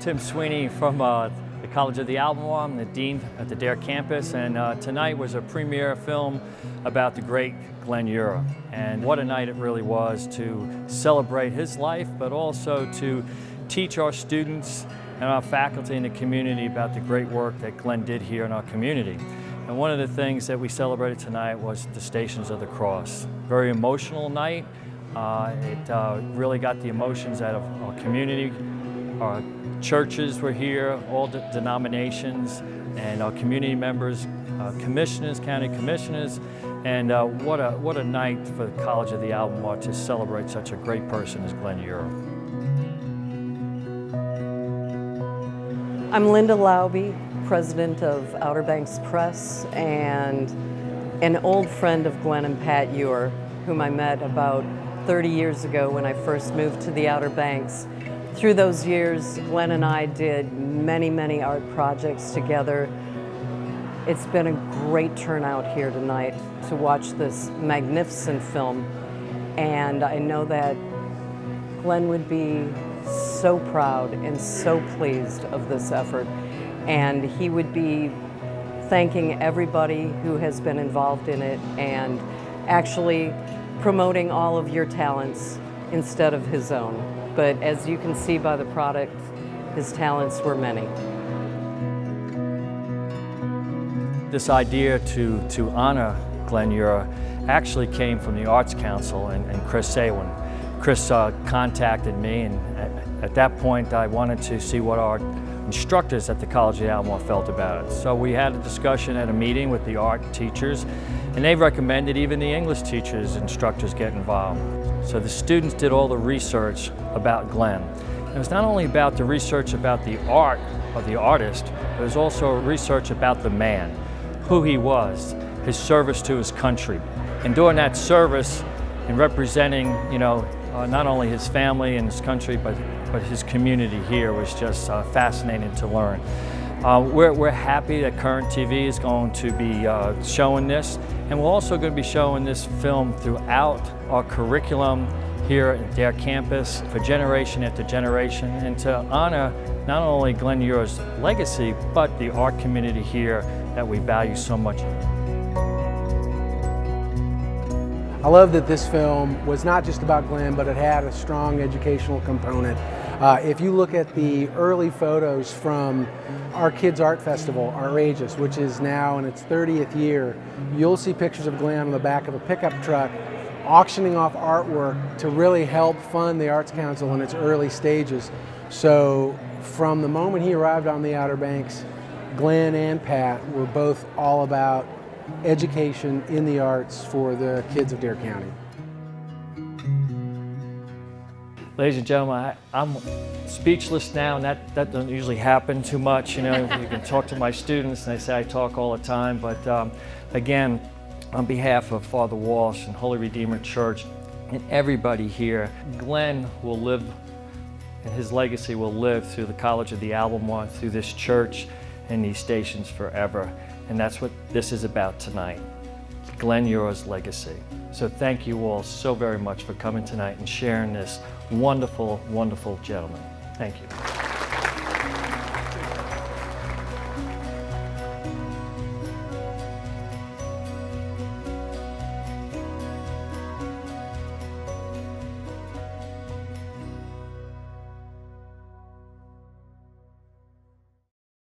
Tim Sweeney from uh, the College of the Albemarle. I'm the Dean at the Dare campus and uh, tonight was a premiere film about the great Glenn Eure. And what a night it really was to celebrate his life but also to teach our students and our faculty and the community about the great work that Glenn did here in our community. And one of the things that we celebrated tonight was the Stations of the Cross. Very emotional night. Uh, it uh, really got the emotions out of our community. Our churches were here, all de denominations, and our community members, uh, commissioners, county commissioners, and uh, what, a, what a night for the College of the Albemarle to celebrate such a great person as Glenn Eure. I'm Linda Laube, president of Outer Banks Press and an old friend of Glenn and Pat Eure, whom I met about 30 years ago when I first moved to the Outer Banks. Through those years, Glenn and I did many, many art projects together. It's been a great turnout here tonight to watch this magnificent film. And I know that Glenn would be so proud and so pleased of this effort. And he would be thanking everybody who has been involved in it and actually promoting all of your talents instead of his own. But as you can see by the product, his talents were many. This idea to, to honor Glenn Eure actually came from the Arts Council and, and Chris Saywin. Chris uh, contacted me and at, at, that point I wanted to see what our instructors at the College of Albemarle felt about it. So we had a discussion at a meeting with the art teachers and they recommended even the English teachers, instructors get involved. So the students did all the research about Glenn. it was not only about the research about the art of the artist, but it was also research about the man, who he was, his service to his country. And during that service, in representing, you know, uh, not only his family and his country, but, but his community here was just uh, fascinating to learn. Uh, we're, we're, happy that Current TV is going to be uh, showing this, and we're also going to be showing this film throughout our curriculum here at their campus for generation after generation, and to honor not only Glenn Eure's legacy, but the art community here that we value so much. I love that this film was not just about Glenn, but it had a strong educational component. Uh, if you look at the early photos from our Kids Art Festival, Artrageous, which is now in its 30th year, you'll see pictures of Glenn on the back of a pickup truck auctioning off artwork to really help fund the Arts Council in its early stages. So from the moment he arrived on the Outer Banks, Glenn and Pat were both all about education in the arts for the kids of Dare County. Ladies and gentlemen, I, am speechless now, and that, that doesn't usually happen too much. You know, you can talk to my students, and they say I talk all the time. But um, again, on behalf of Father Walsh and Holy Redeemer Church and everybody here, Glenn will live, and his legacy will live through the College of the Albemarle, through this church and these stations forever. And that's what this is about tonight, Glenn Eure's legacy. So thank you all so very much for coming tonight and sharing this wonderful, wonderful gentleman. Thank you.